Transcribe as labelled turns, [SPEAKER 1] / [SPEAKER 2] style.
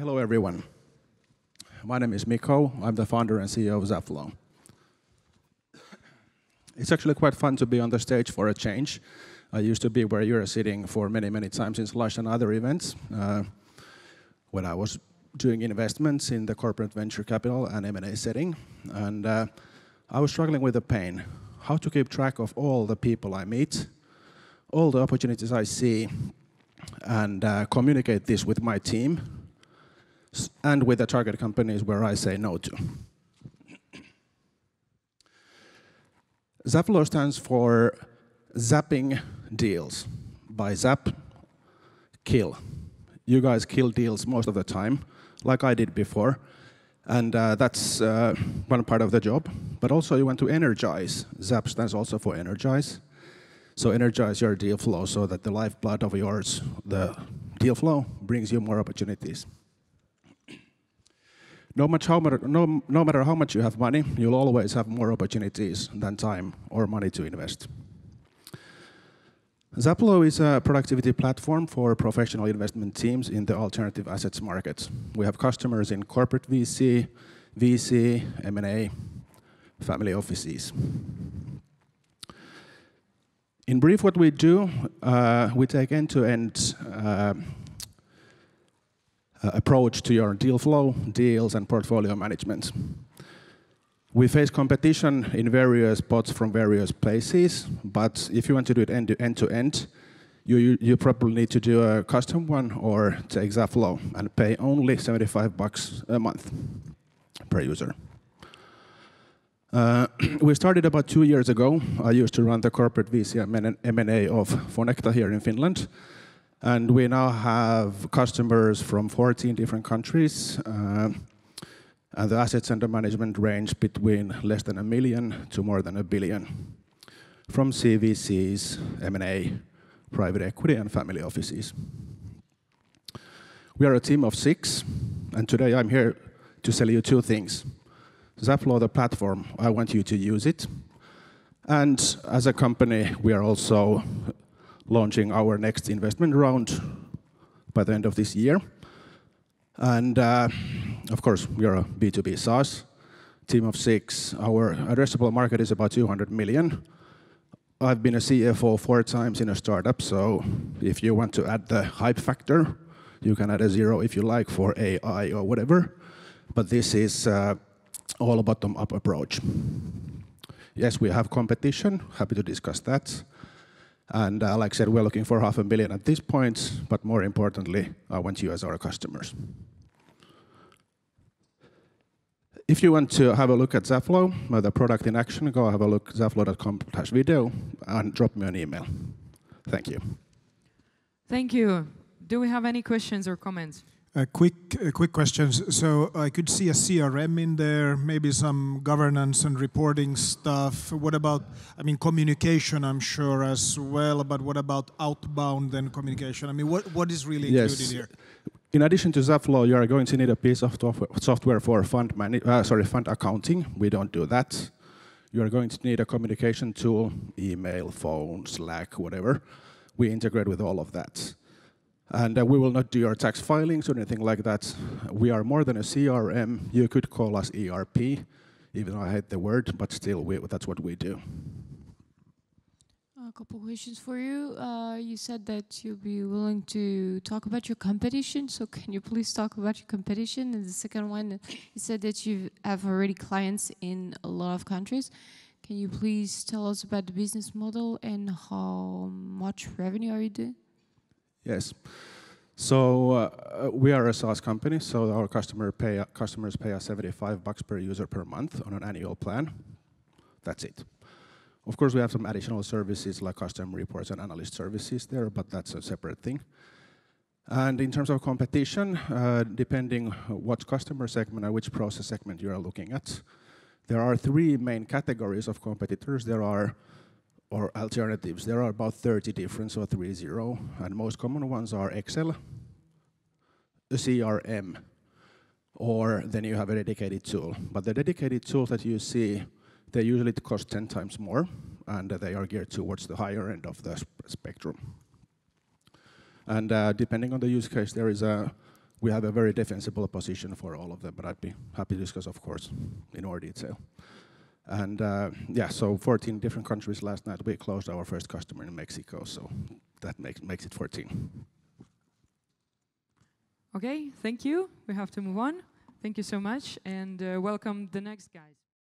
[SPEAKER 1] Hello, everyone. My name is Mikko. I'm the founder and CEO of Zapflow. It's actually quite fun to be on the stage for a change. I used to be where you're sitting for many, many times in Slush and other events uh, when I was doing investments in the corporate venture capital and M&A setting. And uh, I was struggling with the pain, how to keep track of all the people I meet, all the opportunities I see, and uh, communicate this with my team and with the target companies where I say no to. Zapflow stands for zapping deals. By zap, kill. You guys kill deals most of the time, like I did before. And uh, that's uh, one part of the job. But also you want to energize. Zap stands also for energize. So energize your deal flow so that the lifeblood of yours, the deal flow, brings you more opportunities. No, much how, no, no matter how much you have money, you'll always have more opportunities than time or money to invest. Zapflow is a productivity platform for professional investment teams in the alternative assets market. We have customers in corporate VC, VC, M&A, family offices. In brief, what we do, uh, we take end-to-end uh, uh, approach to your deal flow, deals, and portfolio management. We face competition in various spots from various places, but if you want to do it end to end, you, you, probably need to do a custom one or take Zapflow and pay only 75 bucks a month per user. Uh, we started about two years ago. I used to run the corporate VC M&A of Fonecta here in Finland. And we now have customers from 14 different countries. Uh, and the assets under management range between less than a million to more than a billion from CVCs, M&A, private equity, and family offices. We are a team of six, and today I'm here to sell you two things. Zapflow, the platform, I want you to use it. And as a company, we are also launching our next investment round by the end of this year. And uh, of course, we are a B2B SaaS team of six. Our addressable market is about 200 million. I've been a CFO four times in a startup, so if you want to add the hype factor, you can add a zero if you like for AI or whatever. But this is uh, all a bottom-up approach. Yes, we have competition. Happy to discuss that. And uh, like I said, we're looking for half a billion at this point, but more importantly, I want you as our customers. If you want to have a look at Zapflow, uh, the product in action, go have a look zapflow.com video and drop me an email. Thank you.
[SPEAKER 2] Thank you. Do we have any questions or comments?
[SPEAKER 3] Uh, quick, uh, quick questions. So I could see a CRM in there, maybe some governance and reporting stuff. What about, I mean, communication, I'm sure as well, but what about outbound and communication? I mean, what, what is really
[SPEAKER 1] yes.
[SPEAKER 3] included here?
[SPEAKER 1] In addition to Zapflow, you are going to need a piece of software for fund, uh, sorry, fund accounting. We don't do that. You are going to need a communication tool, email, phone, Slack, whatever. We integrate with all of that. And uh, we will not do your tax filings or anything like that. We are more than a CRM. You could call us ERP, even though I hate the word, but still, we, that's what we do.
[SPEAKER 4] A couple questions for you. Uh, you said that you'll be willing to talk about your competition. So can you please talk about your competition? And the second one, you said that you have already clients in a lot of countries. Can you please tell us about the business model and how much revenue are you doing?
[SPEAKER 1] Yes. So uh, we are a SaaS company, so our customer pay, customers pay us 75 bucks per user per month on an annual plan. That's it. Of course, we have some additional services like custom reports and analyst services there, but that's a separate thing. And in terms of competition, uh, depending what customer segment or which process segment you are looking at, there are three main categories of competitors. There are or alternatives. There are about 30 different, so 30, and most common ones are Excel, CRM, or then you have a dedicated tool. But the dedicated tools that you see, they usually cost 10 times more, and they are geared towards the higher end of the spectrum. And uh, depending on the use case, there is a we have a very defensible position for all of them, but I'd be happy to discuss, of course, in more detail. And uh, yeah, so 14 different countries last night. We closed our first customer in Mexico, so that makes makes it 14.
[SPEAKER 2] Okay, thank you. We have to move on. Thank you so much, and uh, welcome the next guys.